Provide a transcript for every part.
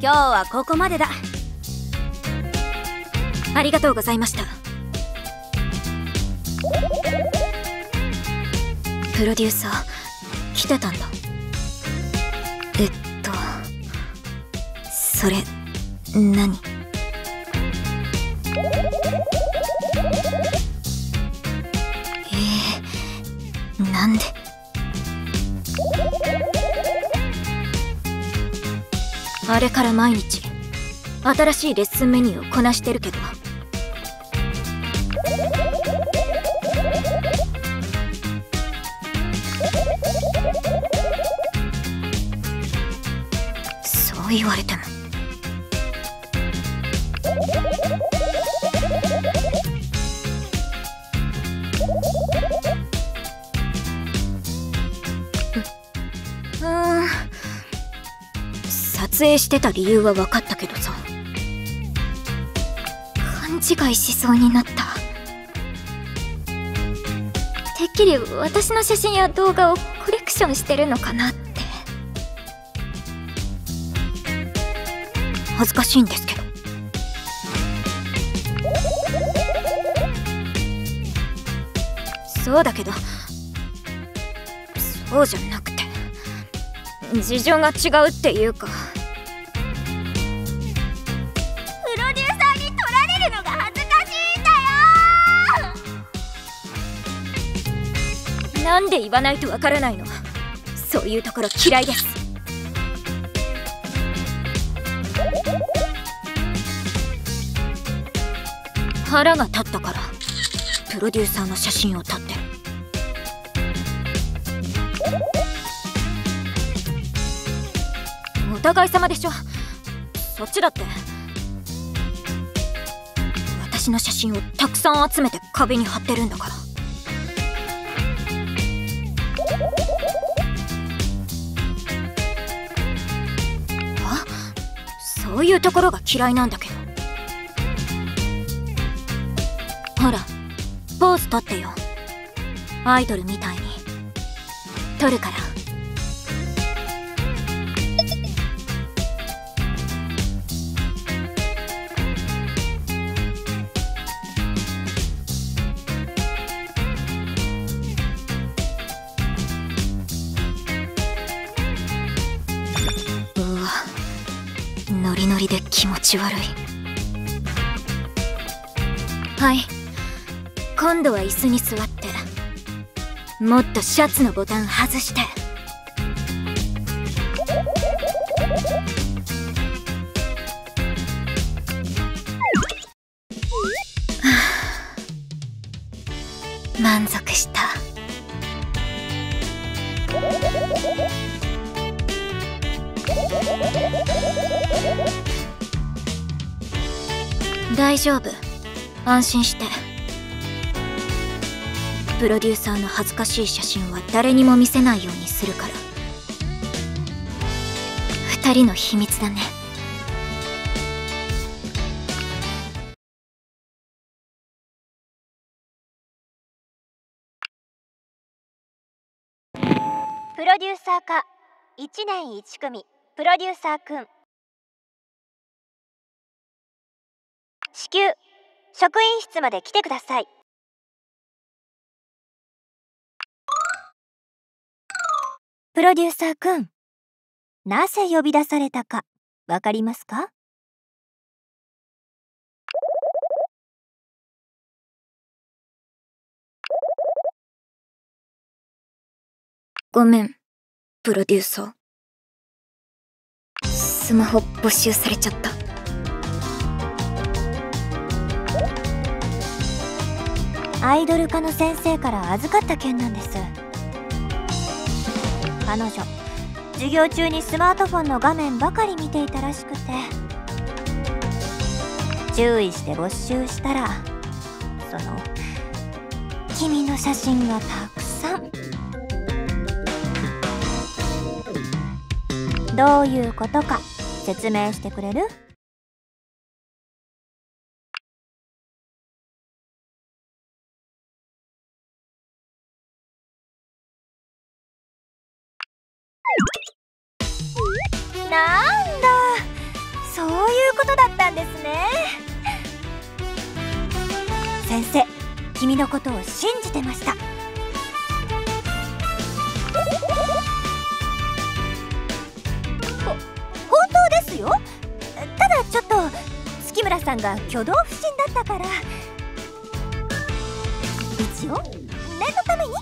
今日はここまでだ。ありがとうございました。プロデューサー来てたんだ。えっとそれ何？あれから毎日新しいレッスンメニューをこなしてるけど。そう言われても。撮影してた理由は分かったけどさ。勘違いしそうになった。てっきり私の写真や動画をコレクションしてるのかなって。恥ずかしいんですけど。そうだけどそうじゃなくて。事情が違うっていうか。プロデューサーに取られるのが恥ずかしいんだよ。なんで言わないとわからないの？そういうところ嫌いです。腹が立ったから。プロデューサーの写真を撮ってお互い様でしょ。そっちだって。私の写真をたくさん集めて壁に貼ってるんだから。あ？そういうところが嫌いなんだけど。ほらポーズ取ってよ。アイドルみたいに。撮るから。リノリで気持ち悪い。はい。今度は椅子に座って。もっとシャツのボタン外して。は あ満足した。大丈夫。安心して。プロデューサーの恥ずかしい写真は誰にも見せないようにするから。二人の秘密だね。プロデューサー科1年1組。プロデューサーくん。至急職員室まで来てください。プロデューサーくんなぜ呼び出されたかわかりますか？ごめんプロデューサー。スマホ没収されちゃった。アイドル科の先生から預かった件なんです。彼女授業中にスマートフォンの画面ばかり見ていたらしくて。注意して没収したらその君の写真がたくさん。どういうことか。説明してくれる？なんだ。そういうことだったんですね。先生君のことを信じてました。月村さんが挙動不審だったから。一応念のために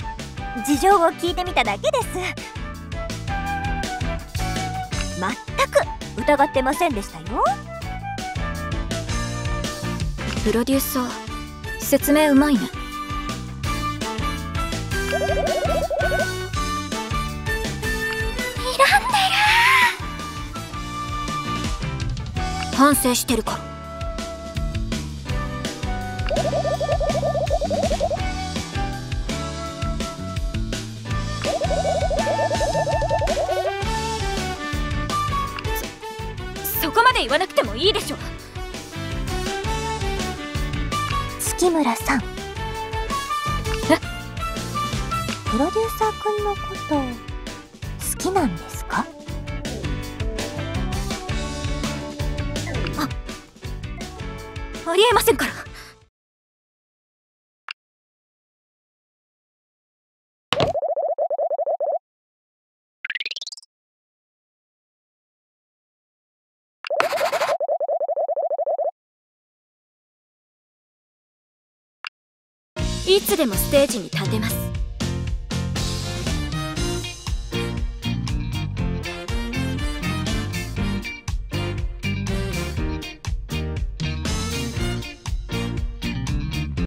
事情を聞いてみただけです。全く疑ってませんでしたよ。プロデューサー説明うまいね。反省してるからそそこまで言わなくてもいいでしょ月村さん。え？プロデューサーくんのこと好きなんですか？ありえませんからいつでもステージに立てます。